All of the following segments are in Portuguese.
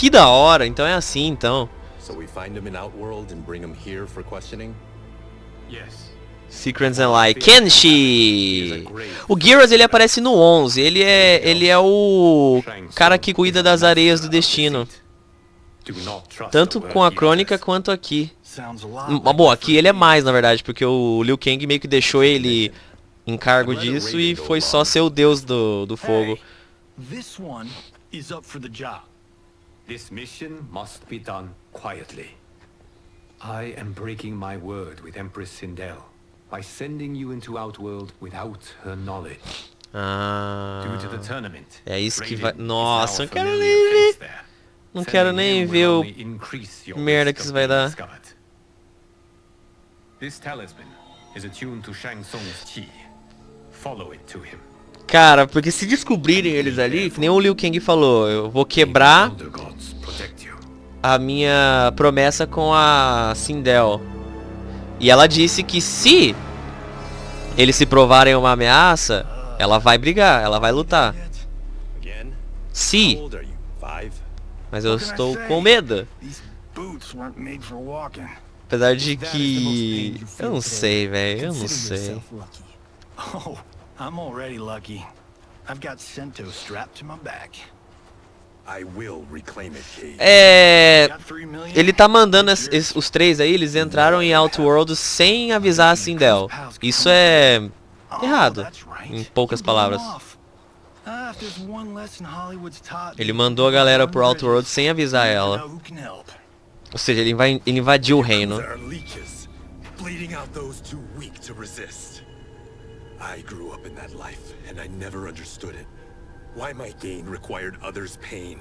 Que da hora, então é assim então. So we find him in Outworld and bring him here for questioning? Yes. Secrets and Lie. Kenshi! O Gyros ele aparece no 11. Ele é ele é o cara que cuida das areias do destino. Tanto com a crônica quanto aqui. Hum, Bom, aqui ele é mais, na verdade, porque o Liu Kang meio que deixou ele em cargo disso e foi só ser o deus do, do fogo. Hey, this one is up for the job. This mission must be done quietly. I am breaking my word with Empress Sindel by sending you into Outworld without her knowledge. Ah, Due to the tournament. é isso que vai... Nossa, eu quero nem ver. Não quero nem ver o only increase your merda que isso vai dar. This talisman is attuned to Shang Tsung's chi. Follow it to him. Cara, porque se descobrirem eles ali, que nem o Liu Kang falou, eu vou quebrar a minha promessa com a Sindel. E ela disse que se eles se provarem uma ameaça, ela vai brigar, ela vai lutar. Se, mas eu estou com medo. Apesar de que... Eu não sei, velho, eu não sei. Oh, I'm already lucky. I've got Sento strapped to my back. I will reclaim it, Cage. É... Got three million? Ele tá mandando es- es- os três aí, eles entraram em Outworld sem avisar a Sindel. Isso é Oh, errado, right. em poucas palavras. Ah, Ele mandou a galera pro Outworld sem avisar ela. Ou seja, ele, vai, ele invadiu o reino. Bleeding out those too weak to resist. I grew up in that life, and I never understood it. Why my gain required others' pain.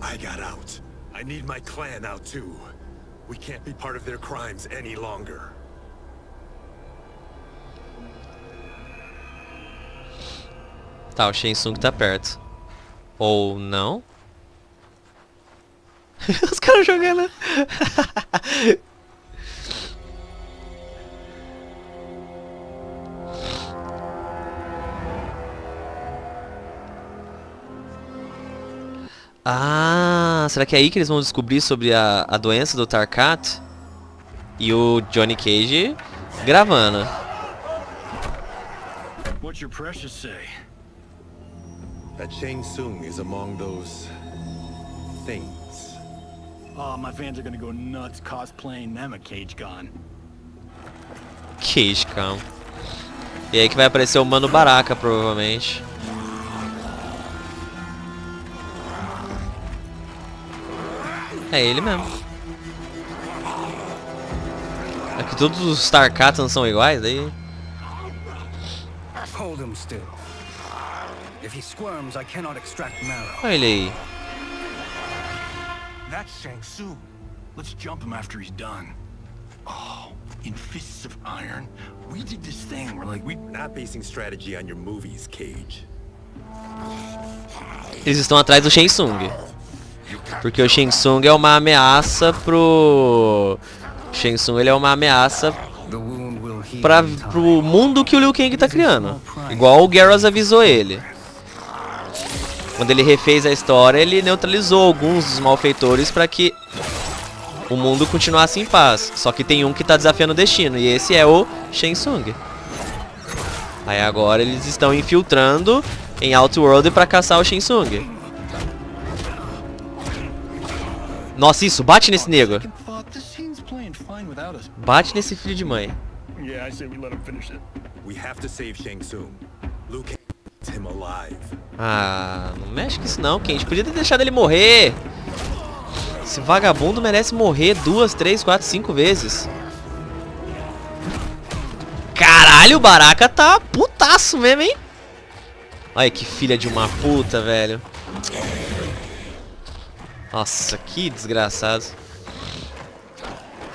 I got out. I need my clan out too. We can't be part of their crimes any longer. Tá, o Shang Tsung tá perto. Ou não? Os caras jogando. ah, será que é aí que eles vão descobrir sobre a, a doença do Tarkat? E o Johnny Cage gravando. What's your precious say? That Shang Tsung is among those... things. Oh, my fans are gonna go nuts cosplaying them a cage gone. Cage Cam. E aí que vai aparecer o Mano Baraka, provavelmente. É ele mesmo. É que todos os Starkatans são iguais, daí... Hold him still. If he squirms, I cannot extract marrow. Olha ele aí. That's Shang Tsung. Let's jump him after he's done. Oh, in fists of iron, we did this thing where like we Not basing strategy on your movies, Cage. Eles estão atrás do Shang Tsung. Porque o Shang Tsung é uma ameaça pro... Tsung ele é uma ameaça pra, pro mundo que o Liu Kang tá criando. Igual o Garrus avisou ele. Quando ele refez a história, ele neutralizou alguns dos malfeitores pra que o mundo continuasse em paz. Só que tem um que tá desafiando o destino, e esse é o Shang Tsung. Aí agora eles estão infiltrando em Outworld pra caçar o Shang Nossa, isso, bate nesse nego. Bate nesse filho de mãe. Yeah, I say we let him finish it. We have to save Shang Tsung. Luke needs him alive. Ah, não mexe com isso não, Ken. A gente podia ter deixado ele morrer. Esse vagabundo merece morrer duas, três, quatro, cinco vezes. Caralho, o Baraka tá putaço mesmo, hein? Olha que filha de uma puta, velho. Nossa, que desgraçado.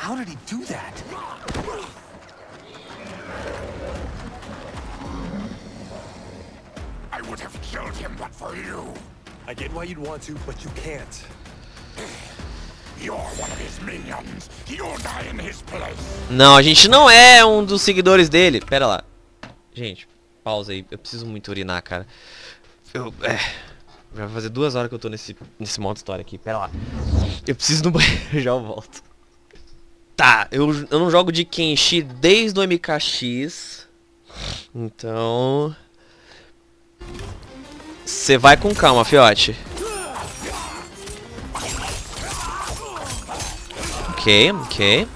How did he do that? I would have killed him but for you. I get why you'd want to, but you can't. You're one of his minions. You'll die in his place. Não, a gente não é um dos seguidores dele. Pera lá. Gente, pausa aí. Eu preciso muito urinar, cara. Eu, é. Vai fazer duas horas que eu tô nesse, nesse modo história aqui. Pera lá. Eu preciso do banheiro, já eu volto. Tá, eu, eu não jogo de Kenshi desde o MKX. Então... Você vai com calma, fiote. Ok, ok.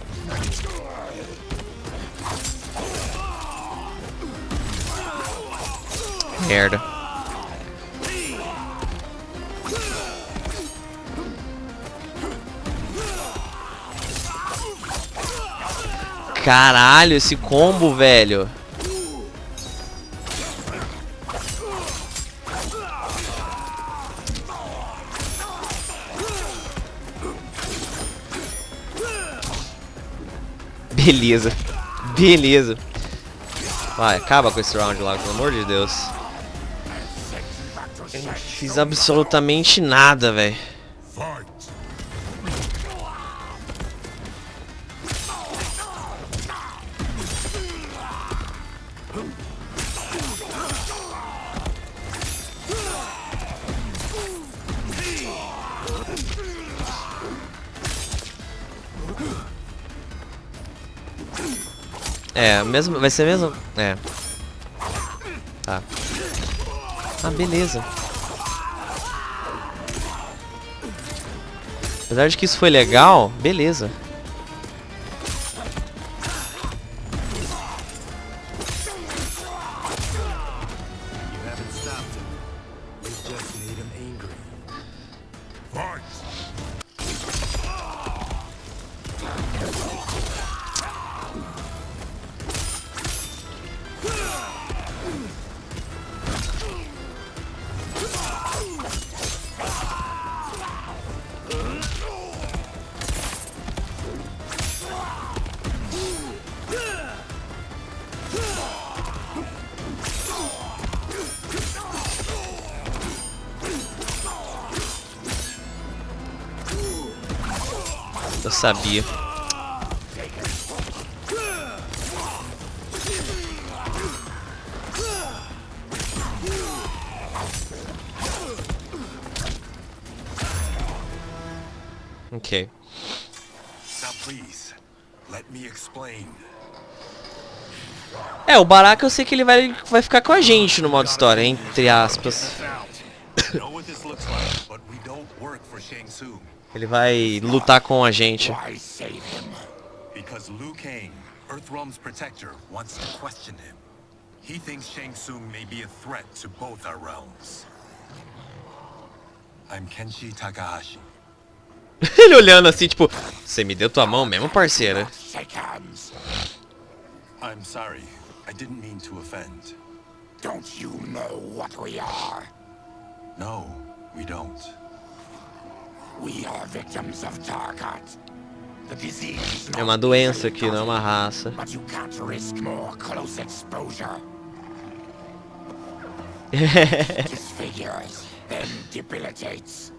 Merda. Caralho, esse combo, velho. Beleza. Beleza. Vai, acaba com esse round lá, pelo amor de Deus. Eu não fiz absolutamente nada, velho. É, mesmo, vai ser mesmo? É. Tá. Ah, beleza. Apesar de que isso foi legal, beleza. Sabia. Ok. Now please, let me explain. É, o Baraka eu sei que ele vai, vai ficar com a gente no modo história, entre aspas. Ele vai lutar com a gente. Because Liu Kang, Earthrealm's protector, wants to question him. He thinks Shang Tsung may be a threat to both our realms. I'm Kenshi Takahashi. ele olhando assim, tipo, você me deu tua mão mesmo, parceira? I'm sorry. I didn't mean to offend. Don't you know what we are? No, we don't. We are victims of Tarkat. The disease is É uma not doença easily aqui, não é uma raça. But you can't risk more close exposure. Disfigures, then debilitates.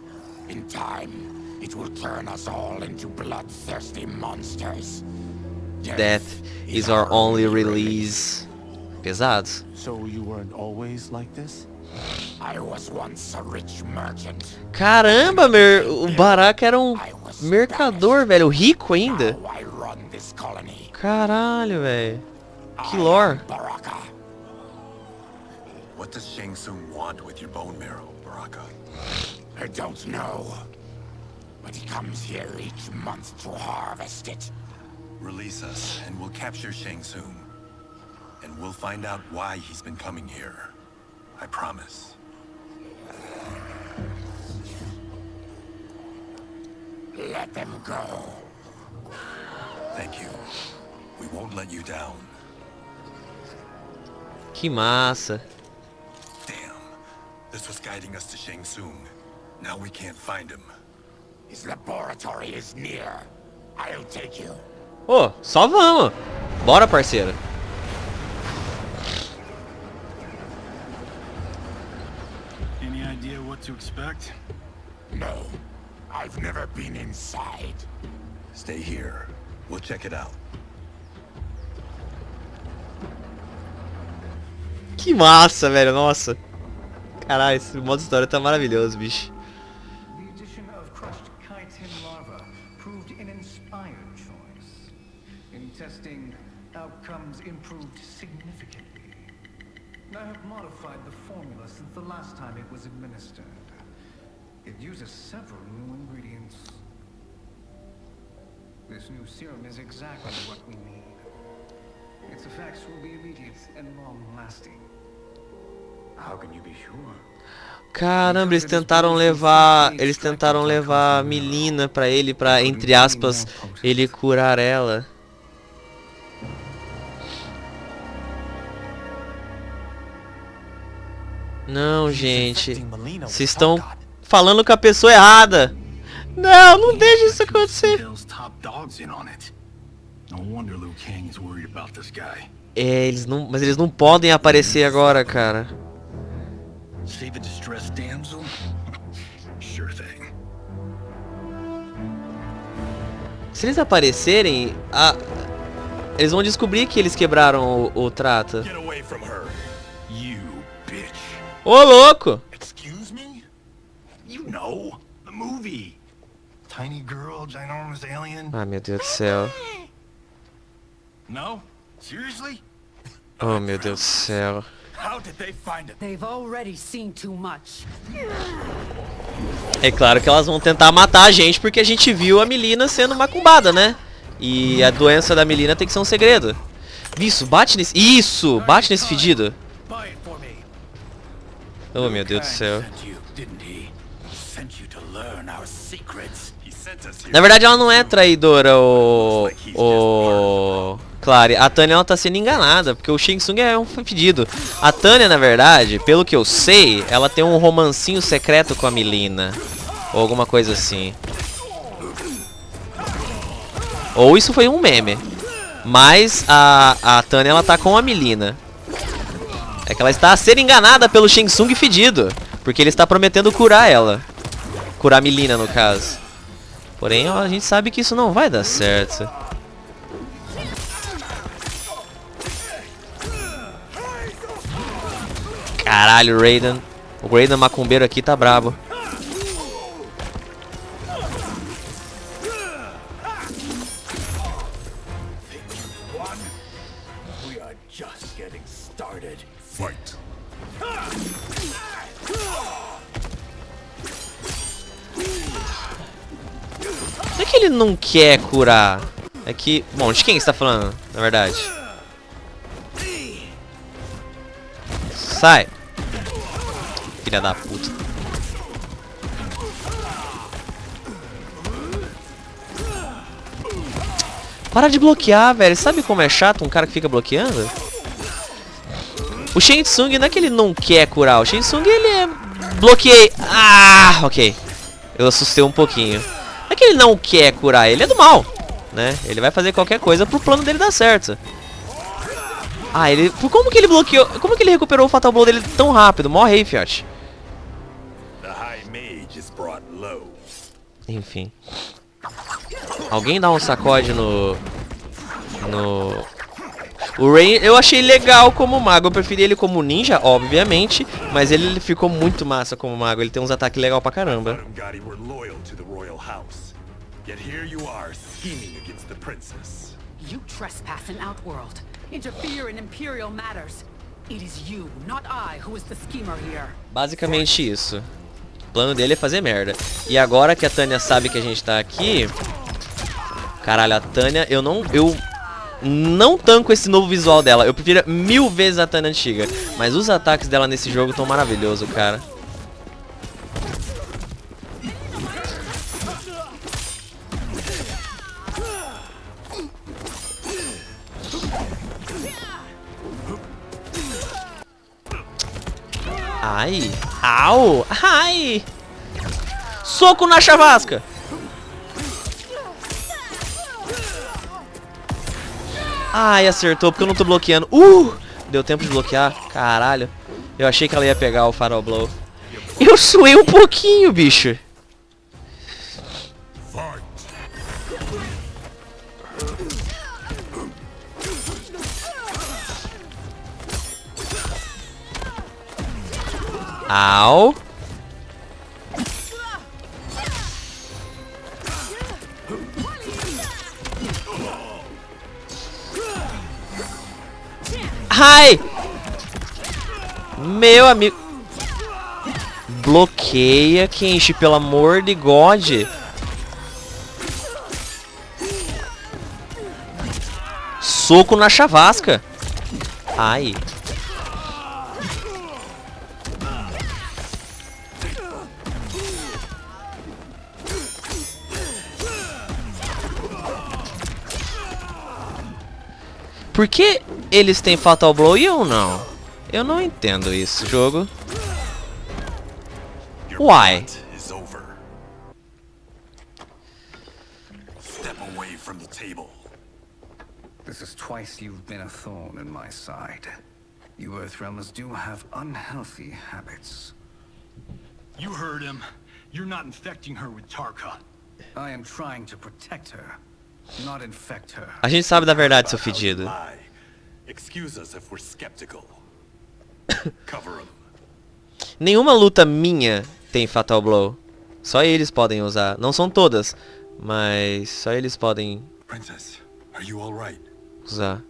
In time, it will turn us all into bloodthirsty monsters. Death is our only release. Pesados. So you weren't always like this? Caramba, mer o Baraka era um mercador, velho. Rico ainda. I run this colony. Caralho, velho. Que I lore. Baraka. What does Shang Tsung want with your bone marrow, Baraka? I don't know. But he comes here each month to harvest it. Release us, and we'll capture Shang Tsung. And we'll find out why he's been coming here. I promise. Let them go. Thank you. We won't let you down. Que massa. Damn. This was guiding us to Shang Tsung. Now we can't find him. His laboratory is near. I'll take you. Ô, só vamos. Bora, parceiro. Any idea what to expect? No, I've never been inside. Stay here. We'll check it out. Que massa, velho. Nossa. Caralho, esse modo história tá maravilhoso, bicho. The addition of crushed chitin proved an inspired choice. In testing, outcomes improved significantly. I have modified the formula since the last time it was administered. It uses several new ingredients. This new serum is exactly what we need. Its effects will be immediate and long-lasting. How can you be sure? Caramba, eles tentaram levar, eles tentaram levar a Melina pra ele pra entre aspas ele curar ela. Não, gente. Vocês estão falando com a pessoa errada. Não, não deixe isso acontecer. É, eles não, mas eles não podem aparecer agora, cara. Save a distressed damsel? sure thing. Se eles aparecerem, a- eles vão descobrir que eles quebraram o, o trato. Ô, louco! Know, the movie. Tiny girl, ginormous alien. Ah, meu Deus do céu. No? Seriously? Oh, meu Deus do céu. How did they find it? They've already seen too much. É claro que elas vão tentar matar a gente porque a gente viu a Melina sendo macumbada, né? E a doença da Melina tem que ser um segredo. Isso, bate nesse... Isso! Bate nesse fedido. Oh, meu Deus do céu. Na verdade, ela não é traidora, o... O... Clary, a Tânia ela tá sendo enganada, porque o Shang Tsung é um fedido. A Tânia, na verdade, pelo que eu sei, ela tem um romancinho secreto com a Melina. Ou alguma coisa assim. Ou isso foi um meme. Mas a, a Tânia, ela tá com a Melina. É que ela está a ser enganada pelo Shang Tsung fedido. Porque ele está prometendo curar ela. Curar a Melina, no caso. Porém, ó, a gente sabe que isso não vai dar certo. Caralho, Raiden. O Raiden macumbeiro aqui tá brabo. Não quer curar. É que... Bom, de quem você tá falando, na verdade? Sai. Filha da puta. Para de bloquear, velho. Sabe como é chato um cara que fica bloqueando? O Shang Tsung não é que ele não quer curar. O Shang Tsung, ele é... Bloqueei. Ah, ok. Eu assustei um pouquinho. Que ele não quer curar, ele é do mal. Né? Ele vai fazer qualquer coisa pro plano dele dar certo. Ah, ele... Como que ele bloqueou... Como que ele recuperou o Fatal Blow dele tão rápido? Morre aí, fiote. Enfim. Alguém dá um sacode no... No... O Rain, eu achei legal como mago. Eu preferi ele como ninja, obviamente. Mas ele, ficou muito massa como mago. Ele tem uns ataques legal pra caramba. Yet here you are, scheming against the princess. You trespass in Outworld, interfere in Imperial matters. It is you, not I, who is the schemer here. Basicamente isso. O plano dele é fazer merda. E agora que a Tânia sabe que a gente tá aqui... Caralho, a Tânia, eu não... Eu não tanco esse novo visual dela. Eu prefiro mil vezes a Tânia antiga. Mas os ataques dela nesse jogo estão maravilhosos, cara. Ai. Au. Ai. Soco na chavasca. Ai, acertou, porque eu não tô bloqueando. Uh! Deu tempo de bloquear. Caralho. Eu achei que ela ia pegar o farol blow. Eu suei um pouquinho, bicho. Au. Ai! Meu amigo. Bloqueia, Kenshi, pelo amor de God. Soco na chavasca. Ai. Por que eles têm Fatal Blow e eu não? Eu não entendo isso, jogo. Why? This is twice you've been a thorn in my side. You Earthrealmers do have unhealthy habits. You heard him. You're not infecting her with Tarka. I am trying to protect her. A gente sabe da verdade, seu fedido. Nenhuma luta minha tem Fatal Blow. Só eles podem usar. Não são todas, mas só eles podem Princess, are you all right? usar.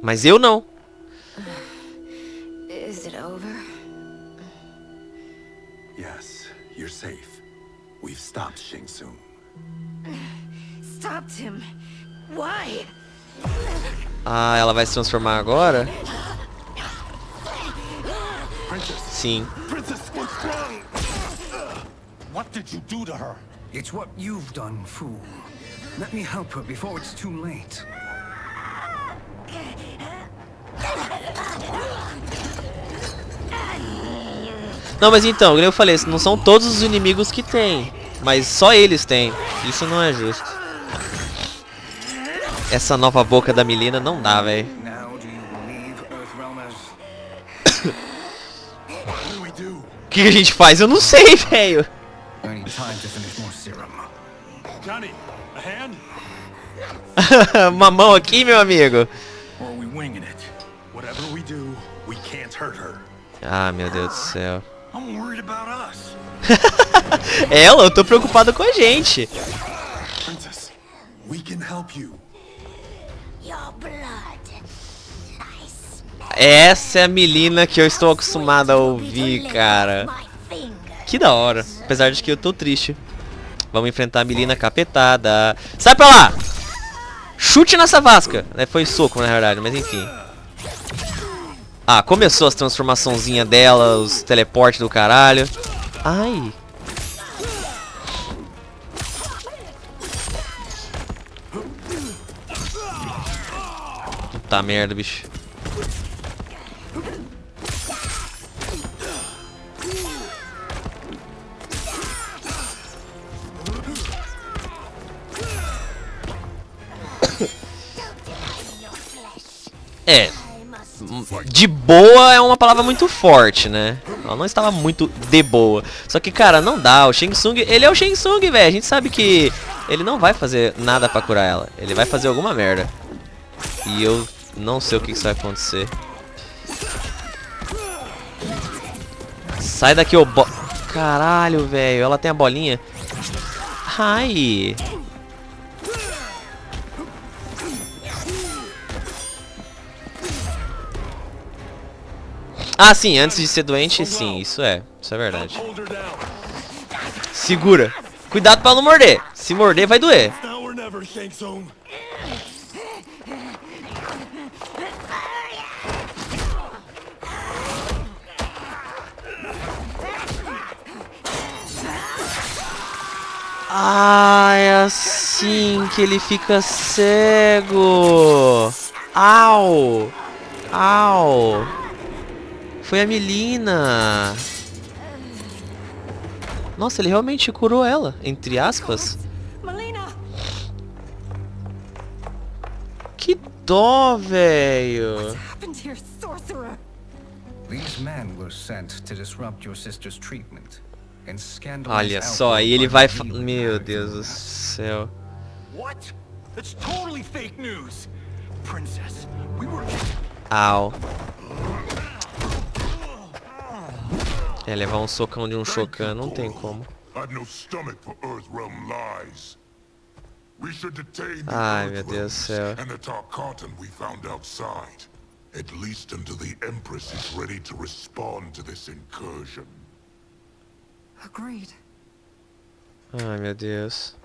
Mas eu não. Is it over? Yes, you're safe. We've stopped Tsung. Stopped him. Why? Ah, ela vai se transformar agora? Sim. What did you do to her? It's what you've done, fool. Let me help her before it's too late. Não, mas então, como eu falei, não são todos os inimigos que tem. Mas só eles têm. Isso não é justo. Essa nova boca da Milena não dá, velho. O que a gente faz? Eu não sei, velho. Uma mão aqui, meu amigo. Ah, meu Deus do céu. Ela, eu tô preocupado com a gente. Princess, we can help you. Essa é a Milena que eu estou acostumado a ouvir, cara. Que da hora. Apesar de que eu tô triste. Vamos enfrentar a Milena capetada. Sai pra lá! Chute nessa vasca. É, foi soco, na verdade, mas enfim. Ah, começou as transformaçãozinhas dela, os teleportes do caralho. Ai. Puta merda, bicho. É, de boa é uma palavra muito forte, né? Ela não estava muito de boa. Só que, cara, não dá. O Shang Tsung, ele é o Shang Tsung, velho. A gente sabe que ele não vai fazer nada pra curar ela. Ele vai fazer alguma merda. E eu não sei o que, que vai acontecer. Sai daqui, ô bo... Caralho, velho. Ela tem a bolinha. Ai. Ah, sim, antes de ser doente, sim, isso é. Isso é verdade. Segura. Cuidado pra não morder. Se morder, vai doer. Now or never, Shang Tsung. Ah, é assim que ele fica cego. Au. Au. Foi a Melina. Nossa, ele realmente curou ela, entre aspas. Melina! Que dó, velho. These men were sent to disrupt your sister's treatment Olha só, aí ele vai... Meu Deus do céu. What? That's totally fake news. Princess, we were Au. É, levar um socão de um Shokan não tem como. Ai, meu Deus do céu. Earthrealmers and the Tarkatan we found outside. At least until the Empress is ready to respond to this incursion. Agreed. Ai, meu Deus.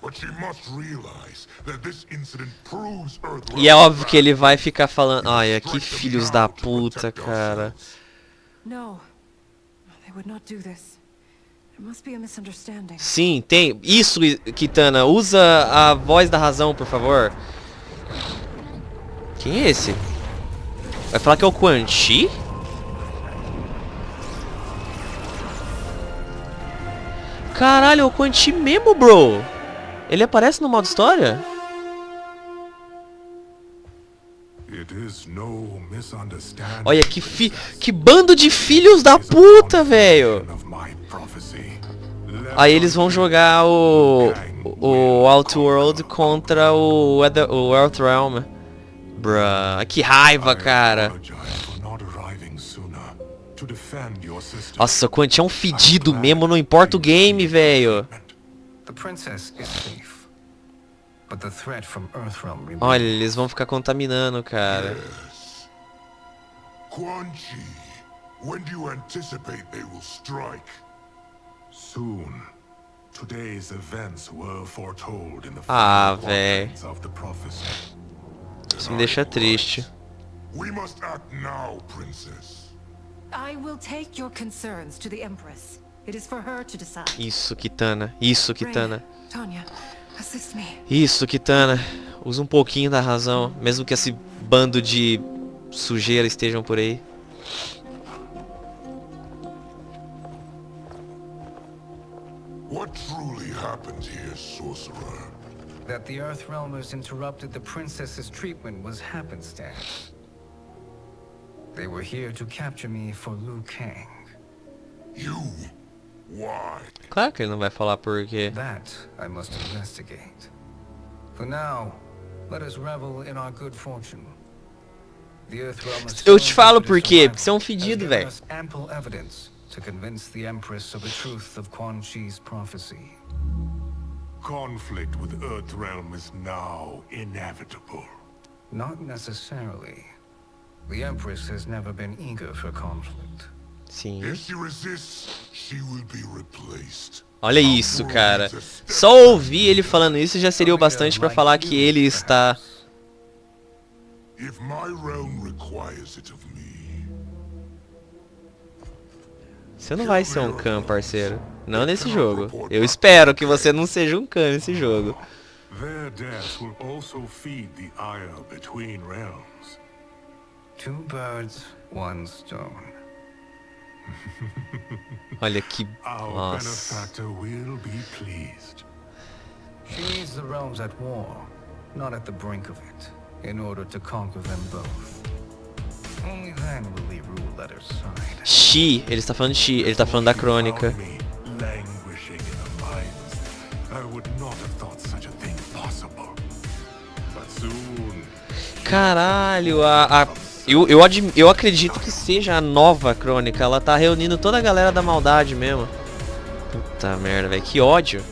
But she must realize that this incident proves Earthrealm E é óbvio que ele vai ficar falando... Ai, que filhos da puta, cara. No. They would not do this. There must be a misunderstanding. Sim, tem. Isso, Kitana. Usa a voz da razão, por favor. Quem é esse? Vai falar que é o Quan Chi? Caralho, é o Quan Chi mesmo, bro. Ele aparece no modo história? Olha que fi que bando de filhos da puta, velho. Aí eles vão jogar o o Outworld contra o Ether- o Earthrealm. Bruh, que raiva, cara. Nossa, o Quan Chi é um fedido mesmo, não importa o game, velho. The princess is safe. But the threat from Earthrealm remains. Olha, eles vão ficar contaminando, cara. Quan Chi, when do you anticipate they will strike? Soon. Today's events were foretold in the Ah, of the prophecy. Isso me deixa triste. We must act now, princess. I will take your concerns to the Empress. It is for her to decide. Isso, Kitana. Isso, Kitana. Isso, Kitana. Usa um pouquinho da razão, mesmo que esse bando de sujeira estejam por aí. What truly happened here, sorcerer? That the Earthrealmers interrupted the princess's treatment was happenstance. They were here to capture me for Liu Kang. You? Why? Claro que ele não vai falar por quê. That I must investigate. For now, let us revel in our good fortune. The Earthrealmers Eu te falo por quê, porque você é um has fedido, velho. ample evidence to convince the Empress of the truth of Quan Chi's prophecy. Conflict with Earthrealm is now inevitable. Not necessarily. The Empress has never been eager for conflict. Sim. If she resists, she will be replaced. Olha isso, cara. Só ouvir ele falando isso já seria o bastante pra falar que ele está... If my realm requires it of me, Você não vai ser um Khan, parceiro. Não nesse jogo. Eu espero que você não seja um Khan nesse jogo. their deaths will also feed the ire between realms. Two birds, one stone. Olha que... Nossa. benefactor will be pleased. She needs the realms at war, not at the brink of it, in order to conquer them both. Only then will we rule at her side. Xi, ele está falando de Xi, ele está falando da crônica. Caralho, a... a- Eu, eu, eu acredito que seja a nova crônica. Ela tá reunindo toda a galera da maldade mesmo. Puta merda, velho. Que ódio.